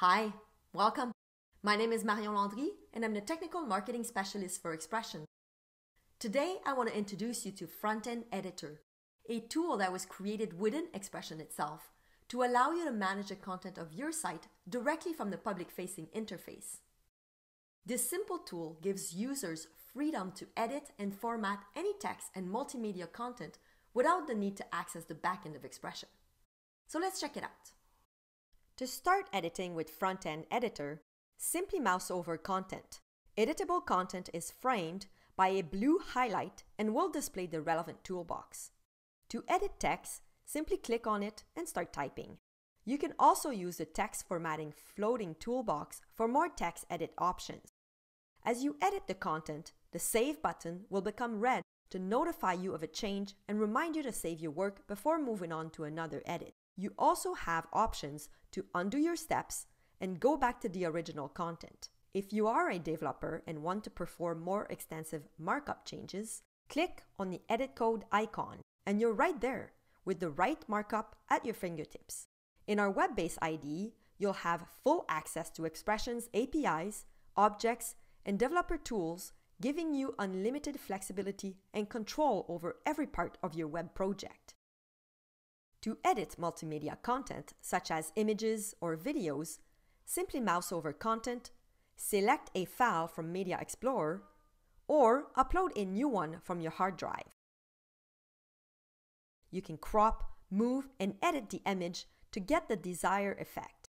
Hi, welcome. My name is Marion Landry, and I'm the Technical Marketing Specialist for Expression. Today, I want to introduce you to Frontend Editor, a tool that was created within Expression itself to allow you to manage the content of your site directly from the public facing interface. This simple tool gives users freedom to edit and format any text and multimedia content without the need to access the backend of Expression. So let's check it out. To start editing with Frontend Editor, simply mouse over Content. Editable content is framed by a blue highlight and will display the relevant toolbox. To edit text, simply click on it and start typing. You can also use the text formatting floating toolbox for more text edit options. As you edit the content, the Save button will become red to notify you of a change and remind you to save your work before moving on to another edit. You also have options to undo your steps and go back to the original content. If you are a developer and want to perform more extensive markup changes, click on the edit code icon and you're right there with the right markup at your fingertips. In our web-based IDE, you'll have full access to Expression's APIs, objects, and developer tools, giving you unlimited flexibility and control over every part of your web project. To edit multimedia content, such as images or videos, simply mouse over Content, select a file from Media Explorer, or upload a new one from your hard drive. You can crop, move, and edit the image to get the desired effect.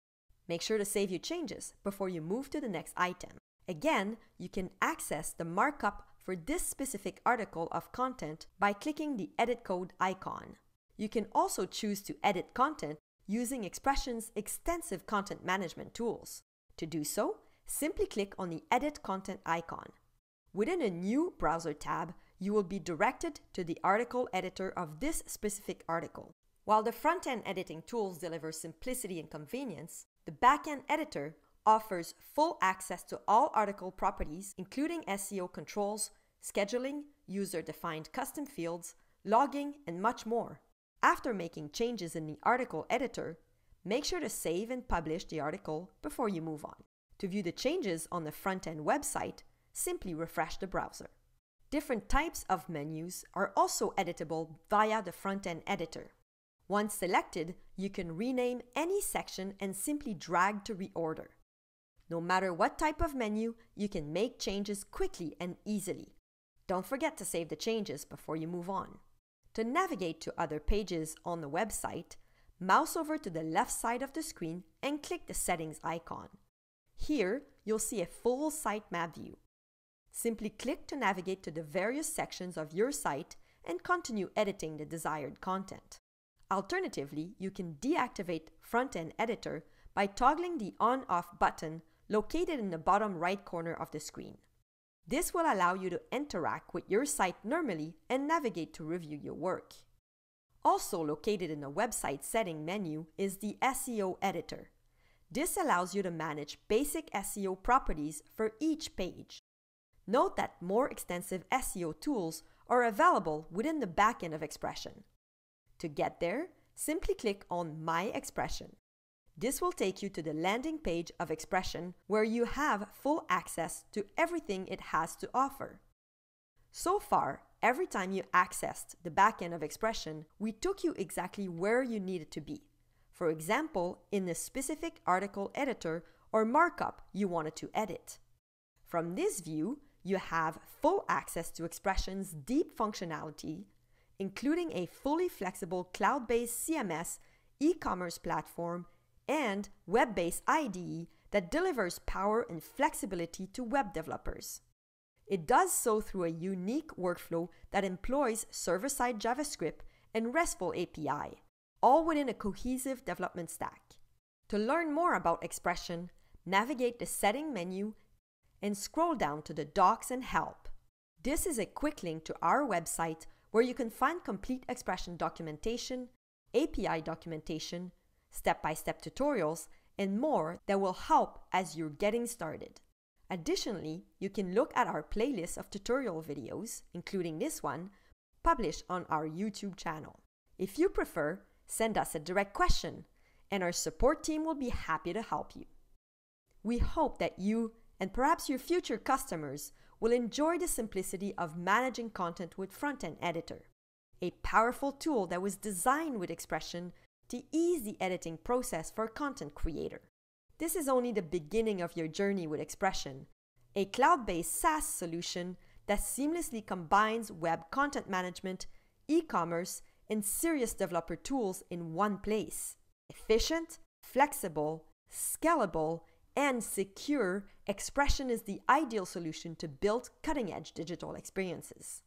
Make sure to save your changes before you move to the next item. Again, you can access the markup for this specific article of content by clicking the edit code icon. You can also choose to edit content using Expression's extensive content management tools. To do so, simply click on the Edit Content icon. Within a new browser tab, you will be directed to the article editor of this specific article. While the front-end editing tools deliver simplicity and convenience, the back-end editor offers full access to all article properties, including SEO controls, scheduling, user-defined custom fields, logging, and much more. After making changes in the article editor, make sure to save and publish the article before you move on. To view the changes on the front-end website, simply refresh the browser. Different types of menus are also editable via the front-end editor. Once selected, you can rename any section and simply drag to reorder. No matter what type of menu, you can make changes quickly and easily. Don't forget to save the changes before you move on. To navigate to other pages on the website, mouse over to the left side of the screen and click the settings icon. Here, you'll see a full sitemap view. Simply click to navigate to the various sections of your site and continue editing the desired content. Alternatively, you can deactivate Front-End Editor by toggling the On-Off button located in the bottom right corner of the screen. This will allow you to interact with your site normally and navigate to review your work. Also located in the website setting menu is the SEO editor. This allows you to manage basic SEO properties for each page. Note that more extensive SEO tools are available within the backend of Expression. To get there, simply click on My Expression. This will take you to the landing page of Expression where you have full access to everything it has to offer. So far, every time you accessed the backend of Expression, we took you exactly where you needed to be. For example, in the specific article editor or markup you wanted to edit. From this view, you have full access to Expression's deep functionality, including a fully flexible cloud-based CMS, e-commerce platform, and web-based IDE that delivers power and flexibility to web developers. It does so through a unique workflow that employs server-side JavaScript and RESTful API, all within a cohesive development stack. To learn more about Expression, navigate the Setting menu and scroll down to the Docs and Help. This is a quick link to our website where you can find complete Expression documentation, API documentation, step-by-step tutorials, and more that will help as you're getting started. Additionally, you can look at our playlist of tutorial videos, including this one, published on our YouTube channel. If you prefer, send us a direct question, and our support team will be happy to help you. we hope that you and perhaps your future customers will enjoy the simplicity of managing content with Frontend Editor, a powerful tool that was designed with Expression to ease the editing process for a content creator. This is only the beginning of your journey with Expression, a cloud based SaaS solution that seamlessly combines web content management, e commerce, and serious developer tools in one place. Efficient, flexible, scalable, and secure, Expression is the ideal solution to build cutting edge digital experiences.